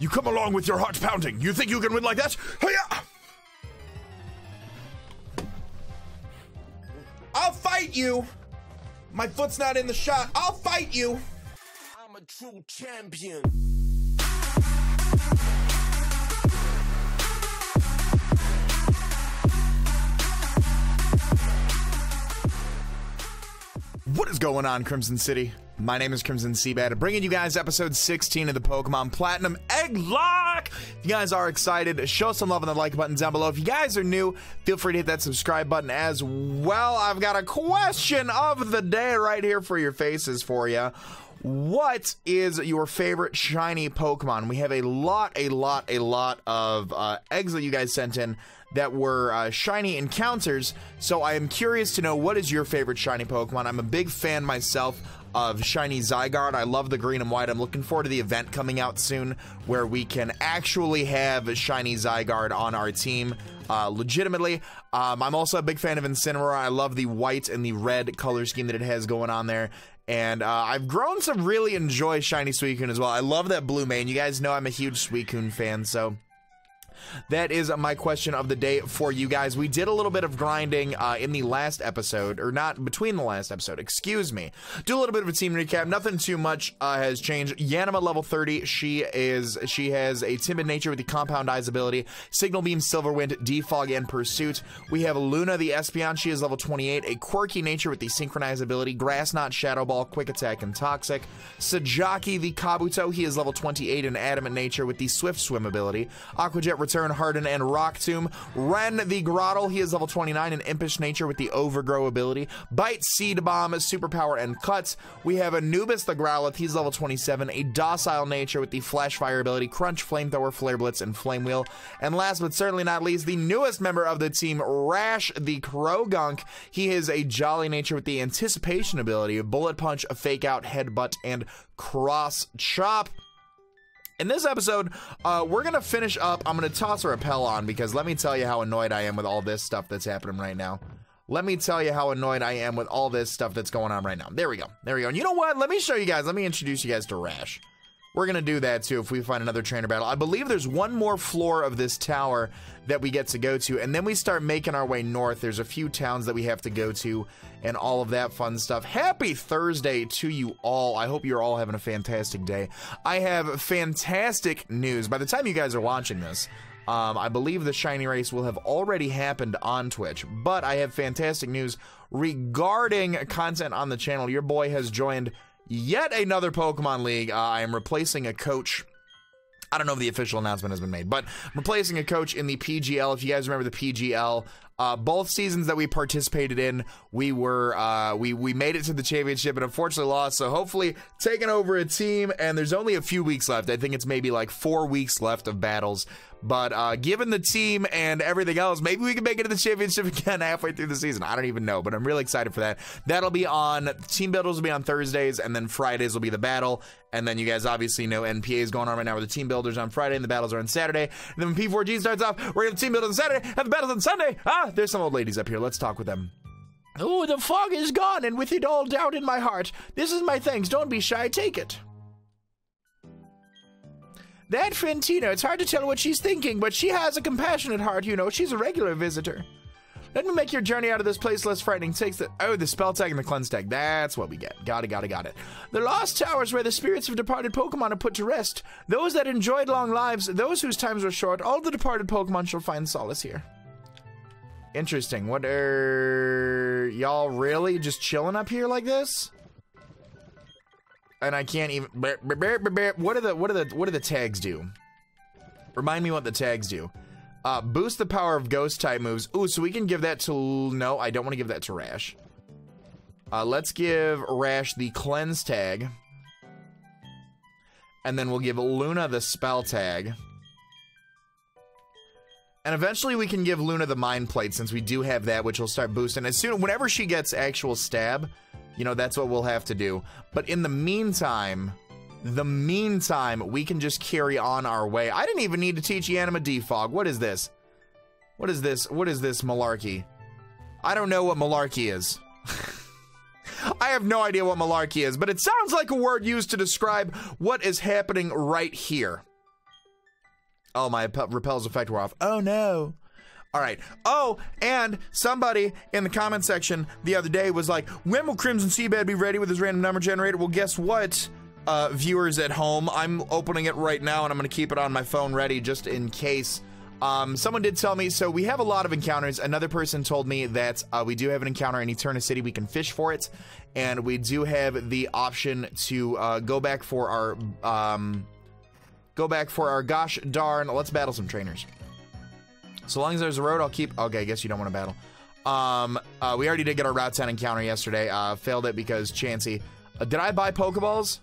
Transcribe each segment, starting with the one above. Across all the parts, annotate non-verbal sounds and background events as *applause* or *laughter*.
You come along with your heart pounding. You think you can win like that? Hiya! I'll fight you. My foot's not in the shot. I'll fight you. I'm a true champion. What is going on, Crimson City? My name is Crimson CBAD, bringing you guys episode 16 of the Pokemon Platinum Egglocke. If you guys are excited, show some love on the like button down below. If you guys are new, feel free to hit that subscribe button as well. I've got a question of the day right here for your faces for you. What is your favorite shiny Pokemon? We have a lot, a lot, a lot of uh, eggs that you guys sent in that were uh, shiny encounters. So I am curious to know what is your favorite shiny Pokemon. I'm a big fan myself of shiny Zygarde. I love the green and white. I'm looking forward to the event coming out soon where we can actually have a shiny Zygarde on our team. Uh, legitimately, um, I'm also a big fan of Incineroar. I love the white and the red color scheme that it has going on there. And uh, I've grown to really enjoy Shiny Suicune as well. I love that blue mane. You guys know I'm a huge Suicune fan, so that is my question of the day for you guys. We did a little bit of grinding uh, in the last episode, or not between the last episode, excuse me. Do a little bit of a team recap. Nothing too much uh, has changed. Yanima level 30. She is she has a timid nature with the compound eyes ability, Signal Beam, silver wind, Defog, and Pursuit. We have Luna the Espeon. She is level 28, a quirky nature with the Synchronize ability, Grass Knot, Shadow Ball, Quick Attack, and Toxic. Sajaki the Kabuto. He is level 28, an adamant nature with the Swift Swim ability. Aquajet Return, Harden, and Rock Tomb. Ren the Grotle, he is level 29, an impish nature with the Overgrow ability. Bite, Seed Bomb, as Superpower, and Cuts. We have Anubis the Growlithe, he's level 27, a docile nature with the Flash Fire ability, Crunch, Flamethrower, Flare Blitz, and Flame Wheel. And last but certainly not least, the newest member of the team, Rash the Croagunk. He is a jolly nature with the Anticipation ability, Bullet Punch, Fake Out, Headbutt, and Cross Chop. In this episode, uh, we're gonna finish up. I'm gonna toss a repel on because let me tell you how annoyed I am with all this stuff that's happening right now. Let me tell you how annoyed I am with all this stuff that's going on right now. There we go. There we go. And you know what? Let me show you guys. Let me introduce you guys to Rash. We're gonna do that too if we find another trainer battle. I believe there's one more floor of this tower that we get to go to, and then we start making our way north. There's a few towns that we have to go to, and all of that fun stuff. Happy Thursday to you all. I hope you're all having a fantastic day. I have fantastic news. By the time you guys are watching this, um, I believe the shiny race will have already happened on Twitch, but I have fantastic news regarding content on the channel. Your boy has joined yet another Pokemon League. Uh, I am replacing a coach. I don't know if the official announcement has been made, but replacing a coach in the PGL. If you guys remember the PGL, uh, both seasons that we participated in, we were uh, we we made it to the championship and unfortunately lost. So hopefully taking over a team, and there's only a few weeks left. I think it's maybe like four weeks left of battles. But uh, given the team and everything else, maybe we can make it to the championship *laughs* again halfway through the season. I don't even know, but I'm really excited for that. That'll be on team builders will be on Thursdays, and then Fridays will be the battle. And then you guys obviously know NPA is going on right now with the team builders on Friday and the battles are on Saturday. And then when P4G starts off, we're gonna have team builders on Saturday, have the battles on Sunday. Ah, there's some old ladies up here. Let's talk with them. Oh, the fog is gone, and with it all doubt in my heart. This is my thanks. Don't be shy. Take it. That Fantina, it's hard to tell what she's thinking, but she has a compassionate heart, you know. She's a regular visitor. Let me make your journey out of this place less frightening. Takes the oh, the spell tag and the cleanse tag. That's what we get. Got it, got it, got it. The lost towers where the spirits of departed Pokemon are put to rest. Those that enjoyed long lives, those whose times were short, all the departed Pokemon shall find solace here. Interesting. What are y'all really just chilling up here like this? and I can't even. What are the what are the what do the tags do? Remind me what the tags do. Uh, boost the power of ghost type moves. Ooh, so we can give that to. No, I don't want to give that to Rash. Uh, let's give Rash the cleanse tag. And then we'll give Luna the spell tag. And eventually we can give Luna the mind plate since we do have that, which will start boosting. As soon whenever she gets actual stab, you know, that's what we'll have to do. But in the meantime, the meantime, we can just carry on our way. I didn't even need to teach Yanima Defog. What is this? What is this? What is this malarkey? I don't know what malarkey is. *laughs* I have no idea what malarkey is, but it sounds like a word used to describe what is happening right here. Oh, my repels effect were off. Oh no. All right. Oh, and somebody in the comment section the other day was like, when will Crimson CBAD be ready with his random number generator? Well, guess what, uh, viewers at home? I'm opening it right now and I'm going to keep it on my phone ready just in case. Um, someone did tell me, so we have a lot of encounters. Another person told me that uh, we do have an encounter in Eterna City. We can fish for it. And we do have the option to uh, go back for our, um, go back for our gosh darn, let's battle some trainers. So long as there's a road, I'll keep. Okay, I guess you don't want to battle. Um, uh, we already did get our Route 10 encounter yesterday. Uh, failed it because Chansey. Uh, did I buy Pokeballs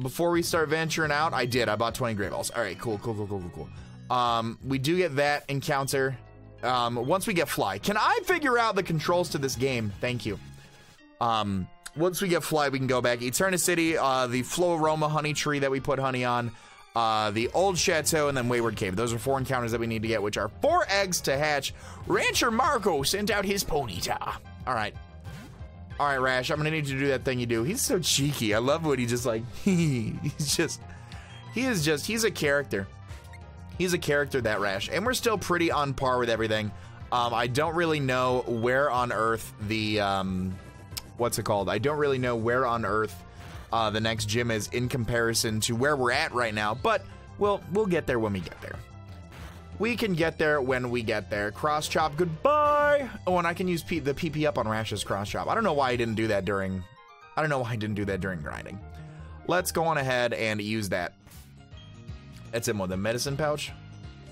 before we start venturing out? I did. I bought 20 Great Balls. All right, cool, cool, cool, cool, cool, cool. Um, we do get that encounter um, once we get Fly. Can I figure out the controls to this game? Thank you. Um, once we get Fly, we can go back. Eterna City, uh, the Floaroma honey tree that we put honey on uh, the Old Chateau, and then Wayward Cave. Those are four encounters that we need to get, which are four eggs to hatch. Rancher Marco sent out his ponyta. All right. All right, Rash, I'm gonna need you to do that thing you do. He's so cheeky. I love what he just like, *laughs* he's just, he is just, he's a character. He's a character, that Rash. And we're still pretty on par with everything. Um, I don't really know where on earth the, um, what's it called? I don't really know where on earth uh, the next gym is in comparison to where we're at right now, but we'll we'll get there when we get there. We can get there when we get there. Cross chop, goodbye. Oh, and I can use P the PP up on Rash's cross chop. I don't know why I didn't do that during. I don't know why I didn't do that during grinding. Let's go on ahead and use that. That's it, more the medicine pouch.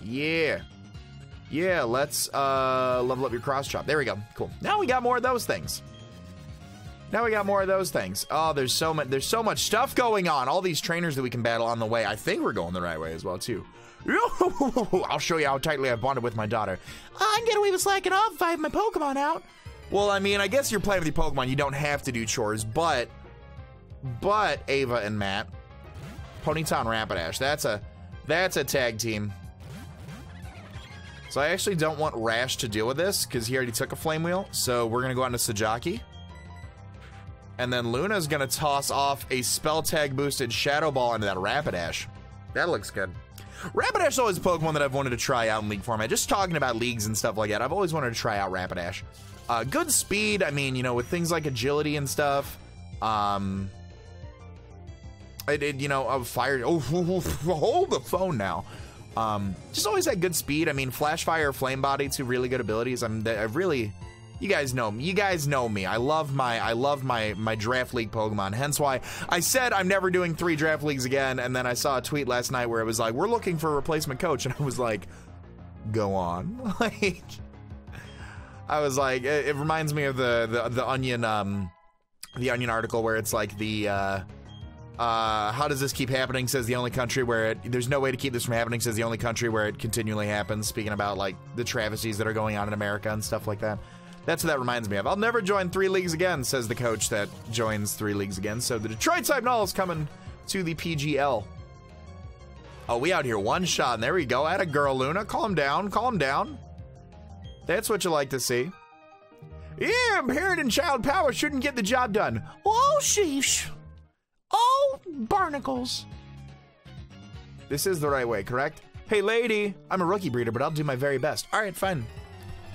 Yeah. Yeah, let's uh, level up your cross chop. There we go. Cool. Now we got more of those things. Now we got more of those things. Oh, there's so much there's so much stuff going on. All these trainers that we can battle on the way. I think we're going the right way as well too. *laughs* I'll show you how tightly I've bonded with my daughter. I'm getting away with slacking off if I have my Pokemon out. Well, I mean, I guess you're playing with your Pokemon. You don't have to do chores, but but Ava and Matt, Ponyta and Rapidash. That's a that's a tag team. So I actually don't want Rash to deal with this because he already took a Flame Wheel. So we're gonna go on to Sajaki. And then Luna's gonna toss off a spell tag boosted Shadow Ball into that Rapidash. That looks good. Rapidash is always a Pokemon that I've wanted to try out in League format. Just talking about leagues and stuff like that, I've always wanted to try out Rapidash. Uh, good speed, I mean, you know, with things like agility and stuff. Um, it, it you know, of fire. Oh, *laughs* hold the phone now. Um, just always had good speed. I mean, Flash Fire, Flame Body, two really good abilities. I'm, I've really you guys know me. You guys know me. I love my I love my my draft league Pokemon. Hence why I said I'm never doing three draft leagues again. And then I saw a tweet last night where it was like, "We're looking for a replacement coach," and I was like, "Go on." *laughs* like, I was like, it, it, reminds me of the the the Onion um the Onion article where it's like the. uh uh, how does this keep happening? Says the only country where it, there's no way to keep this from happening. Says the only country where it continually happens. Speaking about like the travesties that are going on in America and stuff like that. That's what that reminds me of. I'll never join three leagues again, says the coach that joins three leagues again. So the Detroit Type is coming to the PGL. Oh, we out here one shot, and there we go. At a girl, Luna. Calm down, calm down. That's what you like to see. Yeah, parent and child power shouldn't get the job done. Oh, sheesh. Oh, barnacles. This is the right way, correct? Hey, lady, I'm a rookie breeder, but I'll do my very best. All right, fine.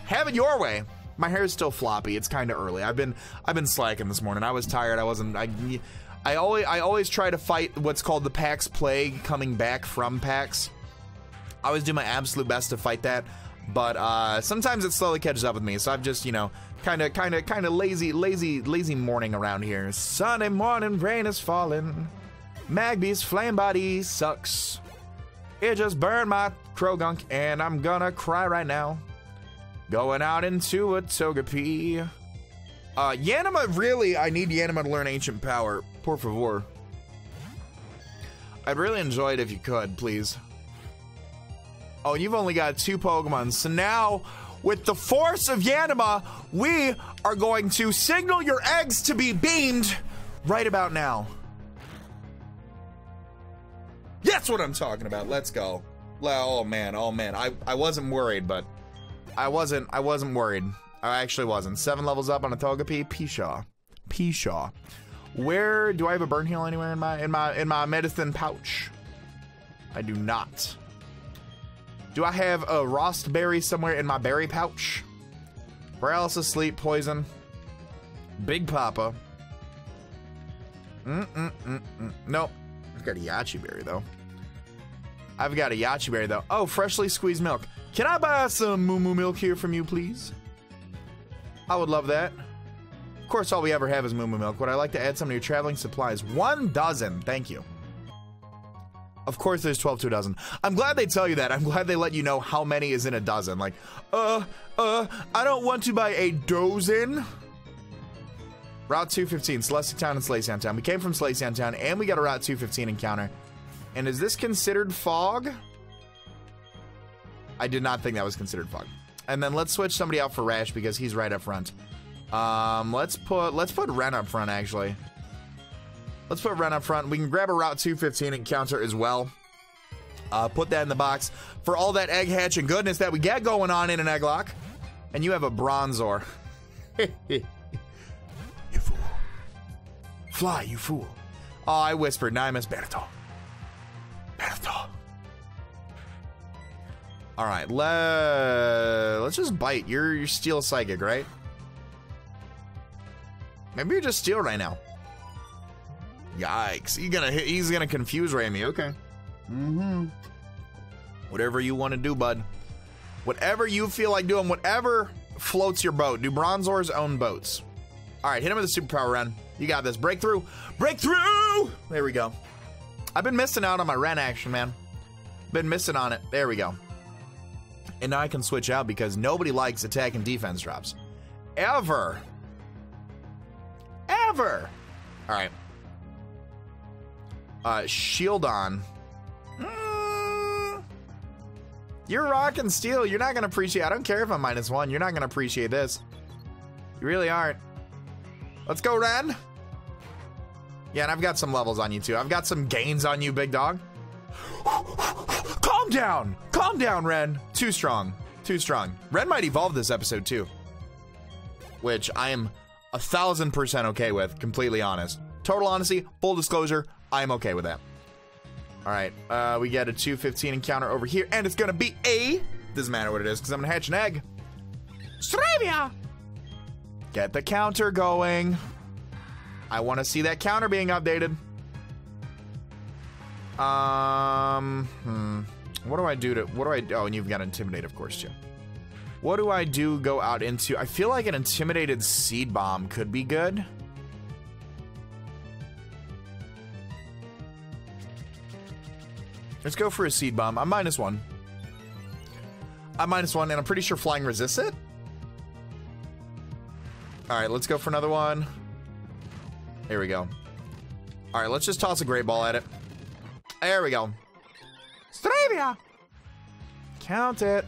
Have it your way. My hair is still floppy. It's kind of early. I've been I've been slacking this morning. I was tired. I wasn't. I I always I always try to fight what's called the PAX plague coming back from PAX. I always do my absolute best to fight that, but uh, sometimes it slowly catches up with me. So I've just you know kind of kind of kind of lazy lazy lazy morning around here. Sunday morning, rain is falling. Magby's flame body sucks. It just burned my Croagunk, and I'm gonna cry right now. Going out into a Togepi. Uh, Yanima, really, I need Yanima to learn Ancient Power. Por favor. I'd really enjoy it if you could, please. Oh, you've only got two Pokemon. So now, with the force of Yanima, we are going to signal your eggs to be beamed right about now. That's what I'm talking about. Let's go. Oh man, oh man. I, I wasn't worried, but I wasn't I wasn't worried. I actually wasn't. Seven levels up on a Togepi. Pshaw. Pshaw. Where do I have a burn heal anywhere in my in my in my medicine pouch? I do not. Do I have a Rawst berry somewhere in my berry pouch? Paralysis, sleep, poison. Big Papa. Mm-mm-mm-mm. Nope. I've got a Yache berry, though. I've got a Yache berry, though. Oh, freshly squeezed milk. Can I buy some Moo Moo milk here from you, please? I would love that. Of course, all we ever have is Moo Moo milk. Would I like to add some to your traveling supplies? One dozen. Thank you. Of course, there's 12 to a dozen. I'm glad they tell you that. I'm glad they let you know how many is in a dozen. Like, uh, uh, I don't want to buy a dozen. Route 215, Celestic Town and Solaceon Town. We came from Solaceon Town and we got a Route 215 encounter. And is this considered fog? I did not think that was considered fog. And then let's switch somebody out for Rash because he's right up front. Um, let's put let's put Ren up front actually. Let's put Ren up front. We can grab a Route 215 encounter as well. Uh, put that in the box for all that egg hatching goodness that we get going on in an Egglocke. And you have a Bronzor. *laughs* you fool. Fly, you fool. Oh, I whispered. Now I miss Berto. Berto. All right, le- let's just bite. You're, you're steel psychic, right? Maybe you're just steel right now. Yikes! He's gonna hit, he's gonna confuse Rami. Okay. Mm-hmm. Whatever you want to do, bud. Whatever you feel like doing. Whatever floats your boat. Do Bronzor's own boats. All right, hit him with a superpower run. You got this. Breakthrough. Breakthrough. There we go. I've been missing out on my Ren action, man. Been missing on it. There we go. And I can switch out because nobody likes attack and defense drops. Ever. Ever. All right. Uh, shield on. Mm, you're rocking steel. You're not going to appreciate I don't care if I'm minus one. You're not going to appreciate this. You really aren't. Let's go, Ren. Yeah, and I've got some levels on you, too. I've got some gains on you, big dog. Calm down. Calm down, Ren. Too strong. Too strong. Ren might evolve this episode, too. Which I am a thousand percent okay with, completely honest. Total honesty, full disclosure, I'm okay with that. All right, uh, we get a 215 encounter over here, and it's gonna be a. Doesn't matter what it is, because I'm gonna hatch an egg. Staravia! Get the counter going. I want to see that counter being updated. Um, hmm. What do I do to. What do I. Oh, and you've got Intimidate, of course, too. What do I do go out into? I feel like an Intimidated Seed Bomb could be good. Let's go for a Seed Bomb. I'm minus one. I'm minus one, and I'm pretty sure Flying resists it. All right, let's go for another one. There we go. All right, let's just toss a Great Ball at it. There we go. Staravia! Count it.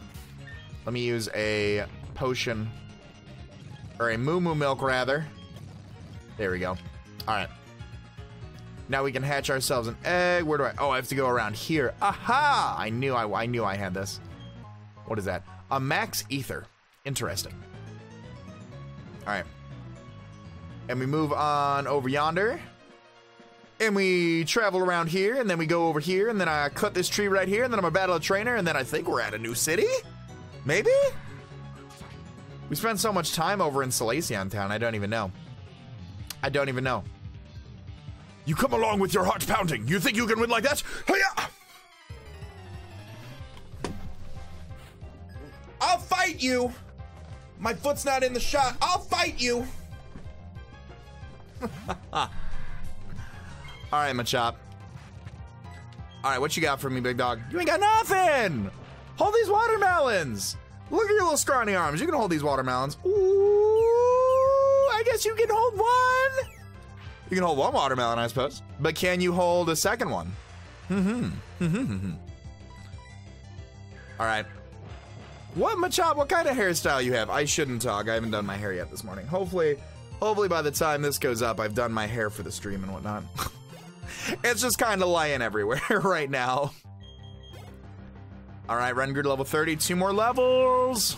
Let me use a potion. Or a Moo Moo Milk, rather. There we go. All right. Now we can hatch ourselves an egg. Where do I? Oh, I have to go around here. Aha! I knew I, I knew I had this. What is that? A max ether. Interesting. All right. And we move on over yonder. And we travel around here, and then we go over here, and then I cut this tree right here, and then I'm a battle a trainer, and then I think we're at a new city? Maybe? We spent so much time over in Solaceon Town, I don't even know. I don't even know. You come along with your heart pounding. You think you can win like that? Hiya! I'll fight you. My foot's not in the shot. I'll fight you. *laughs* All right, Machop. All right, what you got for me, big dog? You ain't got nothing. Hold these watermelons. Look at your little scrawny arms. You can hold these watermelons. Ooh, I guess you can hold one. You can hold one watermelon, I suppose. But can you hold a second one? Mm-hmm. Hmm. All right. What, Machop? What kind of hairstyle you have? I shouldn't talk. I haven't done my hair yet this morning. Hopefully, hopefully by the time this goes up, I've done my hair for the stream and whatnot. *laughs* it's just kind of lying everywhere *laughs* right now. All right, Rengrid level 30. Two more levels.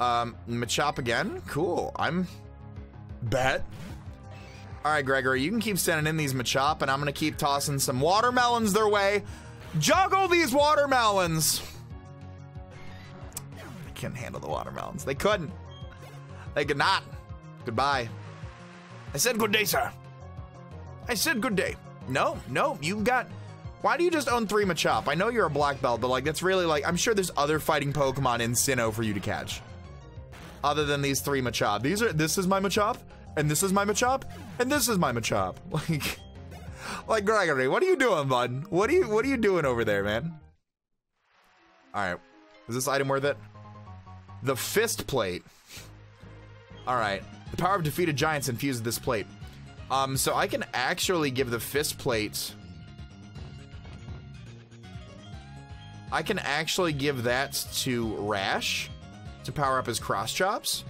Um, Machop again. Cool. I'm bet. All right, Gregory, you can keep sending in these Machop, and I'm going to keep tossing some watermelons their way. Juggle these watermelons. They couldn't handle the watermelons. They couldn't. They could not. Goodbye. I said good day, sir. I said good day. No, no, you've got. Why do you just own three Machop? I know you're a black belt, but like that's really like I'm sure there's other fighting Pokemon in Sinnoh for you to catch. Other than these three Machop. These are this is my Machop, and this is my Machop, and this is my Machop. *laughs* Like like Gregory, what are you doing, bud? What are you what are you doing over there, man? Alright. Is this item worth it? The fist plate. Alright. The power of defeated giants infused this plate. Um, so I can actually give the fist plate. I can actually give that to Rash to power up his cross chops.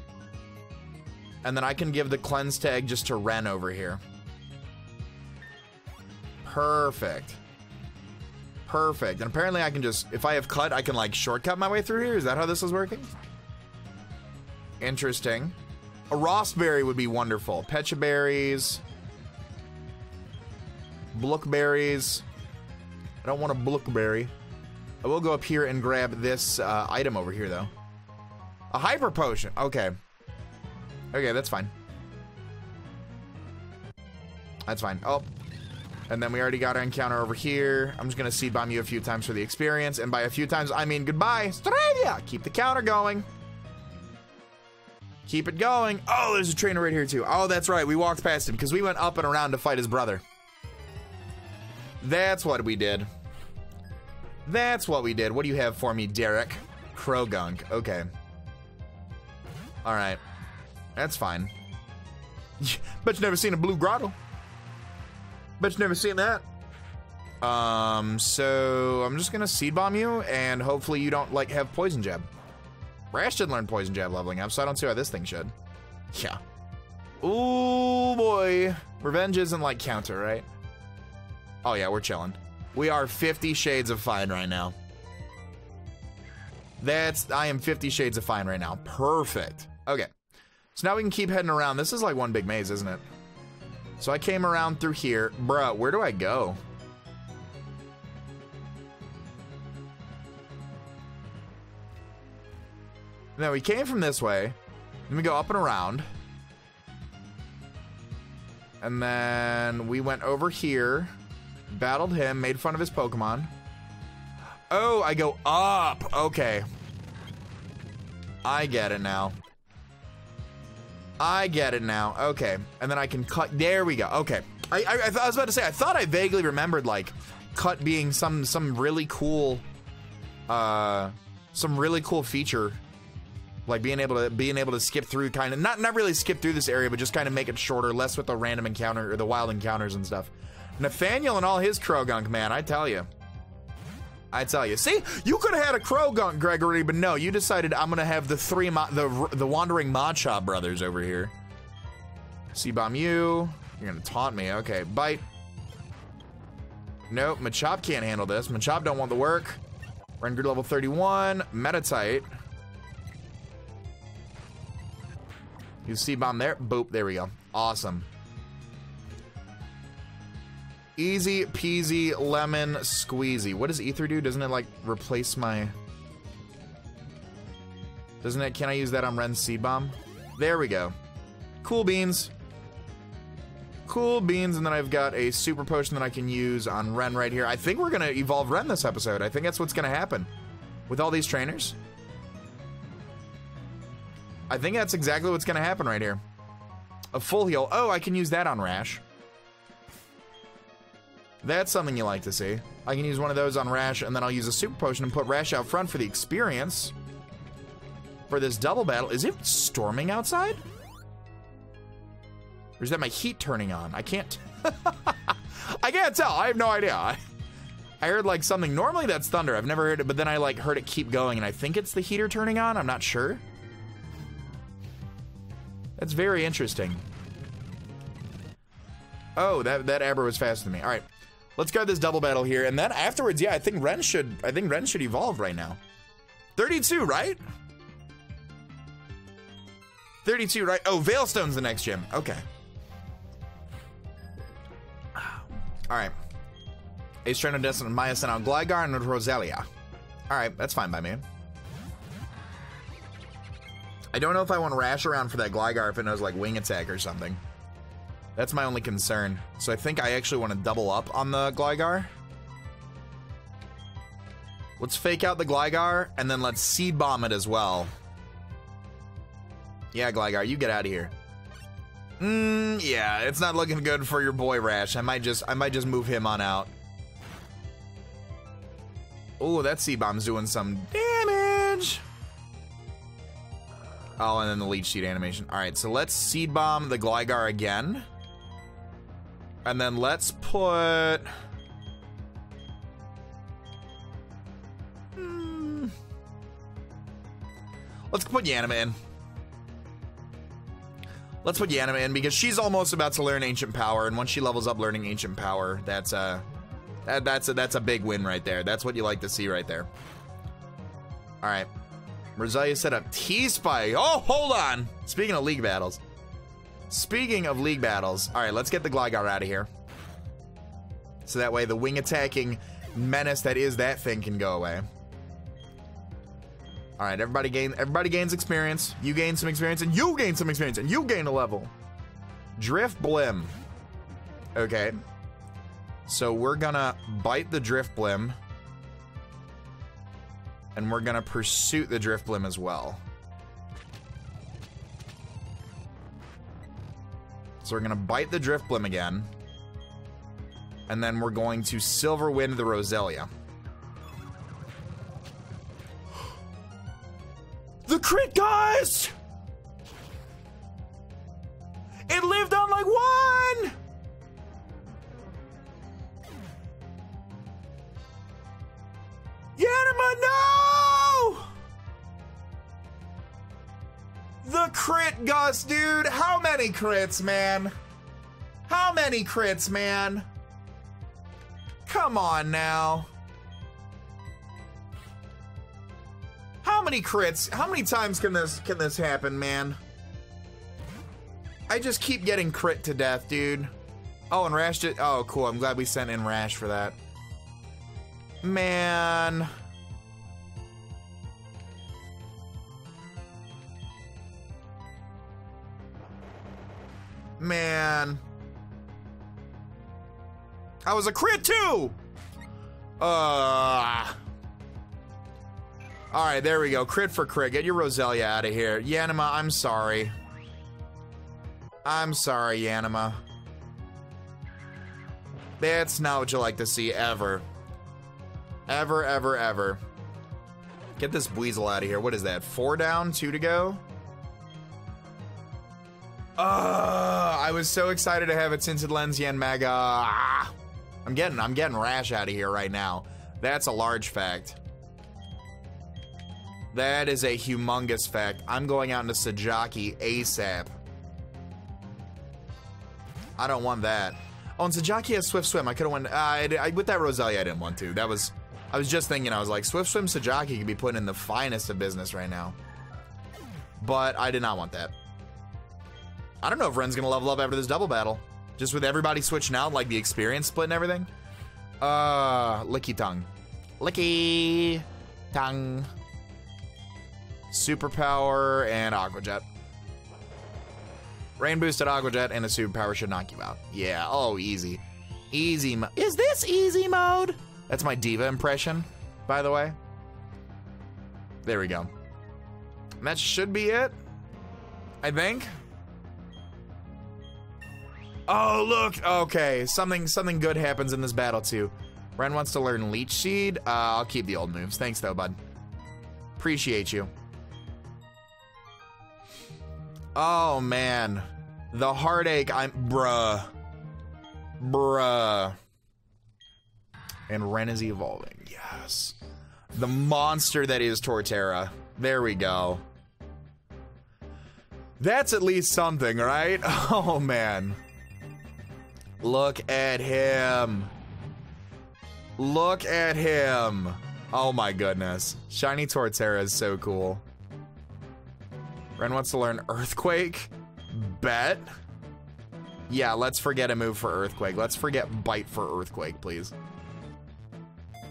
And then I can give the cleanse tag just to Ren over here. Perfect. Perfect. And apparently I can just, if I have cut, I can like shortcut my way through here. Is that how this is working? Interesting. A Rawst Berry would be wonderful. Pecha berries. Bluk Berries. I don't want a Bluk Berry. I will go up here and grab this uh, item over here, though. A Hyper Potion. Okay. Okay, that's fine. That's fine. Oh. And then we already got our encounter over here. I'm just going to seed bomb you a few times for the experience. And by a few times, I mean goodbye, Staravia! Keep the counter going. Keep it going. Oh, there's a trainer right here, too. Oh, that's right. We walked past him because we went up and around to fight his brother. That's what we did. That's what we did. What do you have for me, Derek? Croagunk. Okay. All right. That's fine. *laughs* Bet you never seen a blue grotto. Bet you never seen that. Um, so I'm just gonna seed bomb you, and hopefully you don't like have poison jab. Rash didn't learn poison jab leveling up, so I don't see why this thing should. Yeah. Ooh boy, revenge isn't like counter, right? Oh yeah, we're chilling. We are 50 shades of fine right now. That's, I am 50 shades of fine right now. Perfect. Okay. So now we can keep heading around. This is like one big maze, isn't it? So I came around through here. Bruh, where do I go? Now we came from this way. Then we go up and around. And then we went over here, battled him, made fun of his Pokemon. Oh, I go up. Okay. I get it now. I get it now. Okay. And then I can cut. There we go. Okay. I, I, I, was about to say, I thought I vaguely remembered, like, cut being some, some really cool, uh, some really cool feature. Like being able to being able to skip through kind of not not really skip through this area, but just kind of make it shorter, less with the random encounter or the wild encounters and stuff. Nathaniel and all his Croagunk, man, I tell you. I tell you. See, you could have had a Croagunk, Gregory, but no, you decided I'm gonna have the three the the wandering Machop brothers over here. See bomb you. You're gonna taunt me. Okay, bite. Nope, Machop can't handle this. Machop don't want the work. Rendered level 31. Meditite. You see bomb there? Boop, there we go. Awesome. Easy peasy lemon squeezy. What does ether do? Doesn't it like replace my... Doesn't it, can I use that on Ren's seed bomb? There we go. Cool beans. Cool beans, and then I've got a super potion that I can use on Ren right here. I think we're gonna evolve Ren this episode. I think that's what's gonna happen. With all these trainers. I think that's exactly what's gonna happen right here. A full heal. Oh, I can use that on Rash. That's something you like to see. I can use one of those on Rash, and then I'll use a super potion and put Rash out front for the experience. For this double battle. Is it storming outside? Or is that my heat turning on? I can't... *laughs* I can't tell. I have no idea. I, heard like something. Normally that's thunder. I've never heard it, but then I like heard it keep going, and I think it's the heater turning on. I'm not sure. That's very interesting. Oh, that that Aber was faster than me. All right, let's guard this double battle here, and then afterwards, yeah, I think Ren should. I think Ren should evolve right now. 32, right? 32, right? Oh, Veilstone's the next gym. Okay. All right. Ace Trainer Destin, Maya sent out Gligar and Roselia. Alright, that's fine by me. I don't know if I want to Rash around for that Gligar if it knows like Wing Attack or something. That's my only concern. So I think I actually want to double up on the Gligar. Let's fake out the Gligar, and then let's Seed Bomb it as well. Yeah, Gligar, you get out of here. Mmm, yeah, it's not looking good for your boy Rash. I might just I might just move him on out. Oh, that Seed Bomb's doing some damage. Oh, and then the leech seed animation. All right, so let's seed bomb the Gligar again. And then let's put... Hmm. Let's put Yanima in. Let's put Yanima in because she's almost about to learn Ancient Power, and once she levels up learning Ancient Power, that's a that, that's a, that's a big win right there. That's what you like to see right there. All right. Roselia set up T-Spike. Oh, hold on. Speaking of league battles. Speaking of league battles. All right, let's get the Gligar out of here. So that way the wing attacking menace that is that thing can go away. All right, everybody gain everybody gains experience. You gain some experience and you gain some experience and you gain a level. Drifblim. Okay. So we're gonna bite the Drifblim. and we're gonna pursue the Drifblim as well. So we're gonna bite the Drifblim again. And then we're going to Silver Wind the Roselia. the crit, guys! It lived on like one! Gus, dude. How many crits, man? How many crits, man? Come on now. How many crits? How many times can this can this happen, man? I just keep getting crit to death, dude. Oh, and Rash did. Oh, cool. I'm glad we sent in Rash for that. Man. Man. I was a crit too! Uh. Alright, there we go. Crit for crit. Get your Roselia out of here. Yanima, I'm sorry. I'm sorry, Yanima. That's not what you like to see ever. Ever, ever, ever. Get this Weasel out of here. What is that? Four down, two to go? Uh, I was so excited to have a tinted lens Yanmega. Ah, I'm getting I'm getting rash out of here right now. That's a large fact. That is a humongous fact. I'm going out into Sajaki ASAP. I don't want that. Oh, and Sajaki has Swift Swim. I could have went. Uh, I, I, with that Roselia, I didn't want to. That was. I was just thinking. I was like, Swift Swim Sajaki could be put in the finest of business right now. But I did not want that. I don't know if Ren's gonna level up after this double battle. Just with everybody switching out, like the experience split and everything. Uh, Lickitung. Licky Tongue. Superpower and Aqua Jet. Rain boosted Aqua Jet and a superpower should knock you out. Yeah, oh, easy. Easy mo- Is this easy mode? That's my diva impression, by the way. There we go. And that should be it. I think. Oh, look. Okay, something something good happens in this battle, too. Ren wants to learn Leech Seed. Uh, I'll keep the old moves. Thanks, though, bud. Appreciate you. Oh, man. The heartache I'm... Bruh. Bruh. And Ren is evolving. Yes. The monster that is Torterra. There we go. That's at least something, right? *laughs* Oh, man. Look at him. Look at him. Oh my goodness. Shiny Torterra is so cool. Ren wants to learn Earthquake. Bet. Yeah, let's forget a move for Earthquake. Let's forget Bite for Earthquake, please.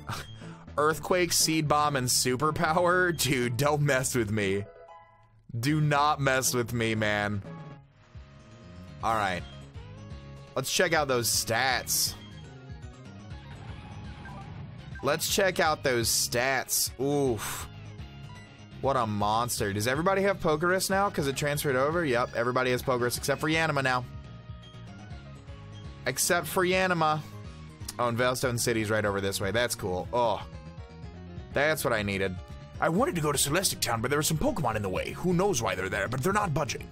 *laughs* Earthquake, Seed Bomb, and Superpower? Dude, don't mess with me. Do not mess with me, man. Alright. Let's check out those stats. Let's check out those stats. Oof. What a monster. Does everybody have Pokerus now? Because it transferred over? Yep, everybody has Pokerus except for Yanima now. Except for Yanima. Oh, and Veilstone City's right over this way. That's cool. Oh. That's what I needed. I wanted to go to Celestic Town, but there were some Pokemon in the way. Who knows why they're there, but they're not budging.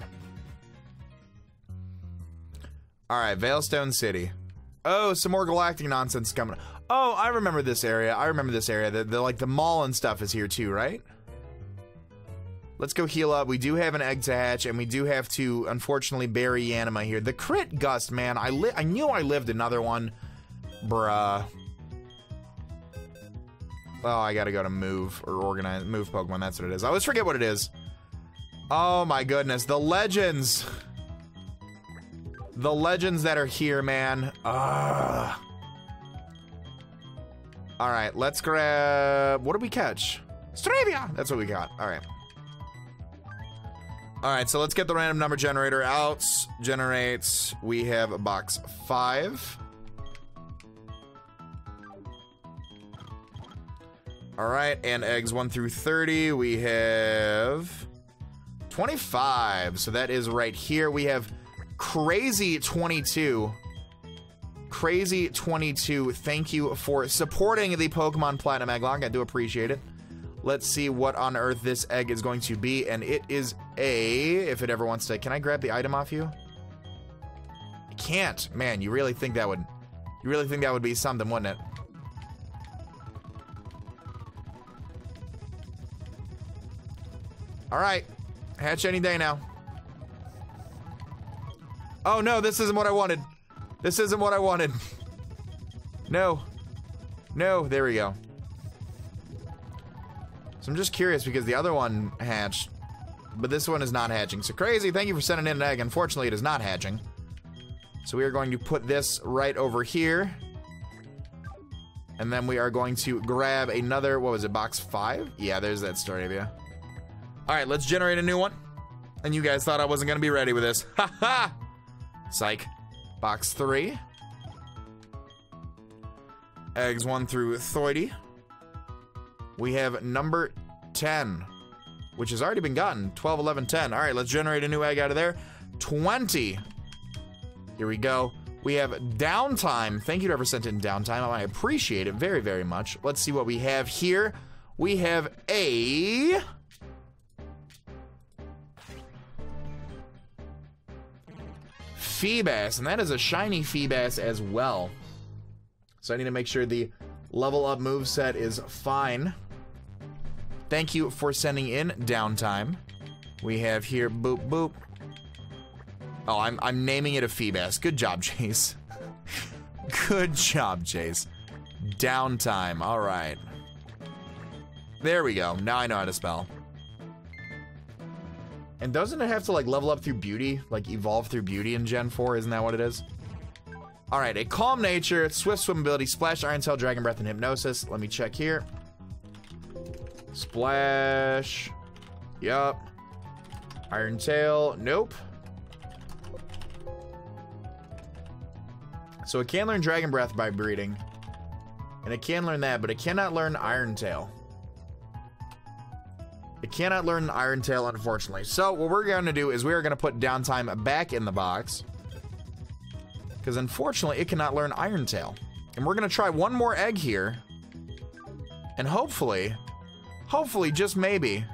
Alright, Veilstone City. Oh, some more galactic nonsense coming. Oh, I remember this area. I remember this area. The, the like the mall and stuff is here too, right? Let's go heal up. We do have an egg to hatch, and we do have to, unfortunately, bury Yanima here. The crit gust, man. I li I knew I lived another one. Bruh. Oh, I gotta go to move or organize move Pokemon. That's what it is. I always forget what it is. Oh my goodness, the legends. The legends that are here, man. Ugh. All right, let's grab. What did we catch? Staravia. That's what we got. All right. All right, so let's get the random number generator out. Generates. We have box five. All right, and eggs 1 through 30, we have 25. So that is right here. We have crazy 22. Crazy 22. Thank you for supporting the Pokemon Platinum Egglocke. I do appreciate it. Let's see what on earth this egg is going to be. And it is a, if it ever wants to, can I grab the item off you? I can't. Man, you really think that would, you really think that would be something, wouldn't it? All right. Hatch any day now. Oh no, this isn't what I wanted. This isn't what I wanted. No. No, there we go. So I'm just curious because the other one hatched, but this one is not hatching. So crazy, thank you for sending in an egg. Unfortunately, it is not hatching. So we are going to put this right over here. And then we are going to grab another, what was it, box five? Yeah, there's that story Staravia. All right, let's generate a new one. And you guys thought I wasn't gonna be ready with this. *laughs* Ha ha! Psych. Box three. Eggs one through 30. We have number 10, which has already been gotten. 12, 11, 10. All right, let's generate a new egg out of there. 20. Here we go. We have downtime. Thank you to whoever sent in downtime. I appreciate it very, very much. Let's see what we have here. We have a Feebas, and that is a shiny Feebas as well. So I need to make sure the level up move set is fine. Thank you for sending in downtime. We have here boop boop. Oh, I'm I'm naming it a Feebas. Good job, *laughs* Chase. Good job, Chase. Downtime. All right. There we go. Now I know how to spell. And doesn't it have to like level up through beauty? Like evolve through beauty in Gen 4? Isn't that what it is? All right, a calm nature, swift swim ability, splash, iron tail, dragon breath, and hypnosis. Let me check here. Splash. Yup. Iron tail. Nope. So it can learn dragon breath by breeding. And it can learn that, but it cannot learn iron tail. It cannot learn Iron Tail, unfortunately. So what we're going to do is we are going to put Downtime back in the box. Because unfortunately, it cannot learn Iron Tail. And we're going to try one more egg here. And hopefully, hopefully, just maybe,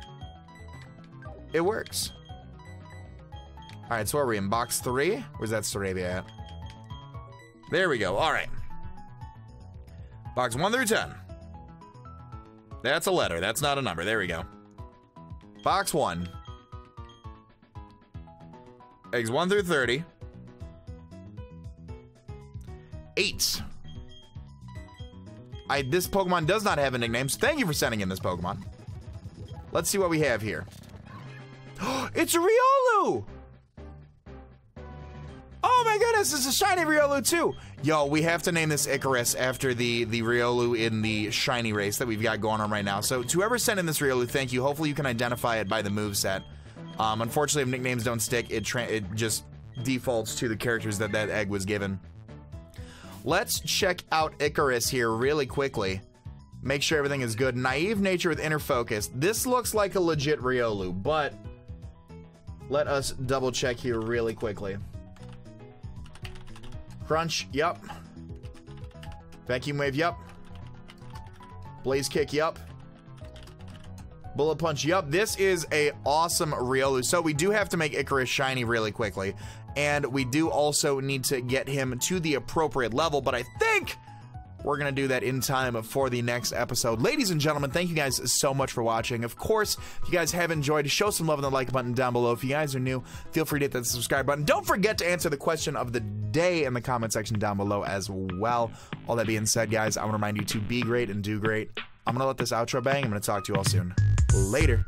it works. All right, so are we in box three? Where's that Staravia at? There we go. All right. Box one through 10. That's a letter. That's not a number. There we go. Box one. Eggs one through 30. Eight. I, this Pokemon does not have a nickname, so thank you for sending in this Pokemon. Let's see what we have here. *gasps* it's Riolu! My goodness, this is shiny Riolu too. Yo, we have to name this Icarus after the the Riolu in the shiny race that we've got going on right now. So to whoever sent in this Riolu, thank you. Hopefully you can identify it by the move set. Um, unfortunately, if nicknames don't stick, it it just defaults to the characters that that egg was given. Let's check out Icarus here really quickly. Make sure everything is good. Naive nature with inner focus. This looks like a legit Riolu, but let us double check here really quickly. Crunch, yup. Vacuum wave, yup. Blaze kick, yup. Bullet punch, yup. This is a awesome Riolu. So we do have to make Icarus shiny really quickly. And we do also need to get him to the appropriate level, but I think we're going to do that in time for the next episode. Ladies and gentlemen, thank you guys so much for watching. Of course, if you guys have enjoyed, show some love on the like button down below. If you guys are new, feel free to hit that subscribe button. Don't forget to answer the question of the day in the comment section down below as well. All that being said, guys, I want to remind you to be great and do great. I'm going to let this outro bang. I'm going to talk to you all soon. Later.